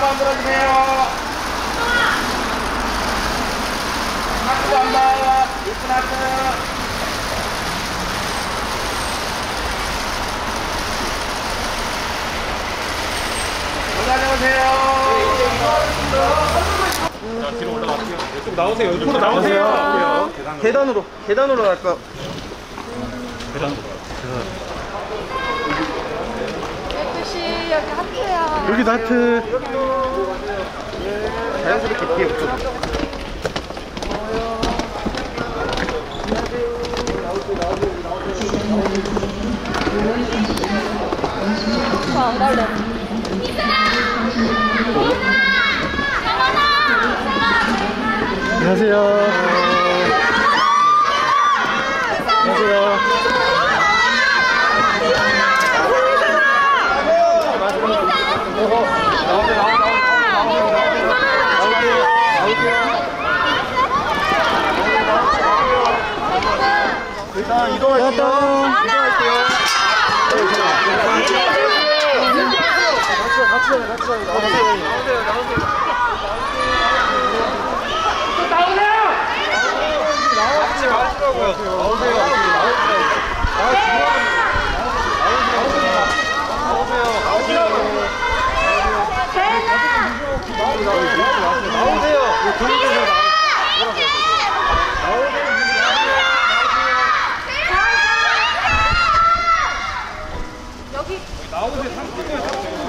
나오세요. 하트 한 번. 예쁜 하트. 안녕하세요. 자, 뒤로 올라갈게요. 좀 나오세요. 이쪽으로 나오세요. 계단으로 계단으로 갈까? 예쁘시 여기 하트야. 여기도 하트. 자연스럽게 뒤에 붙여. 저안 갈래. 안녕하세요. 안녕하세요. 일단 이동할게요. 이동할게요. 같이 가요, 같이 가요. 나오세요, 나오세요. 같이. 나오세요. 나오세요. 나오세요. 3층이요, 3층.